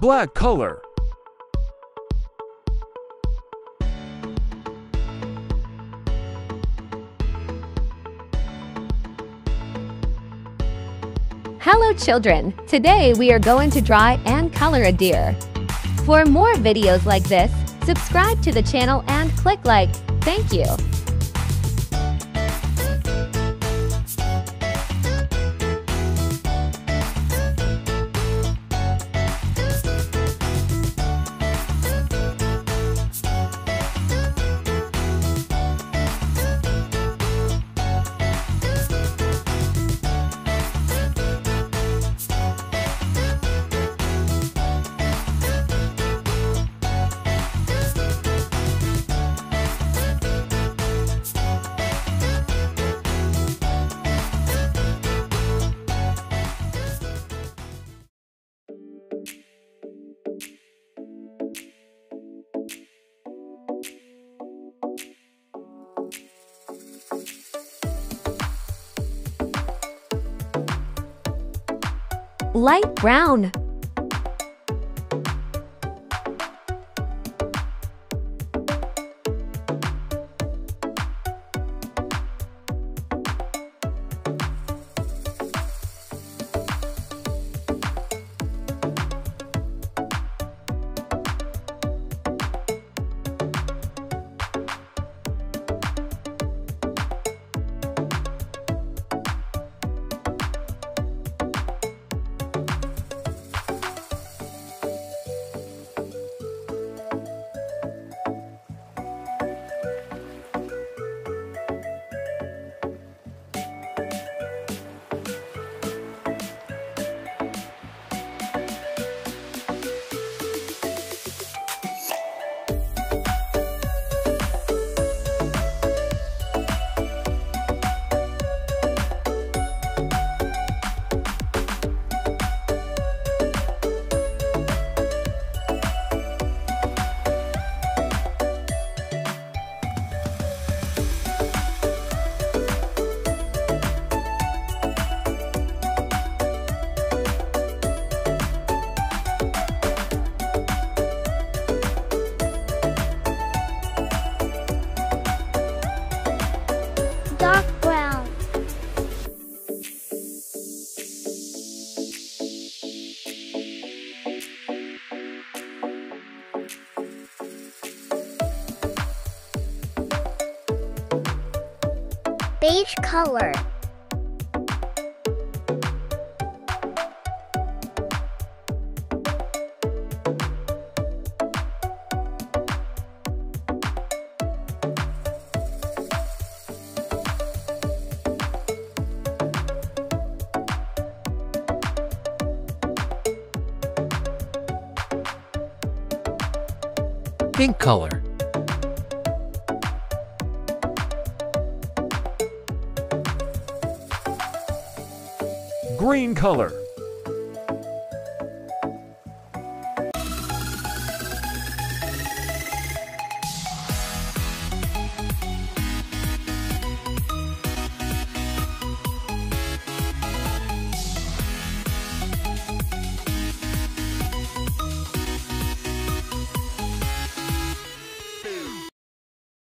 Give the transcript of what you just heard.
Black color. Hello children! Today we are going to draw and color a deer. For more videos like this, subscribe to the channel and click like. Thank you! Light brown. Dark brown, beige color, Pink color. Green color.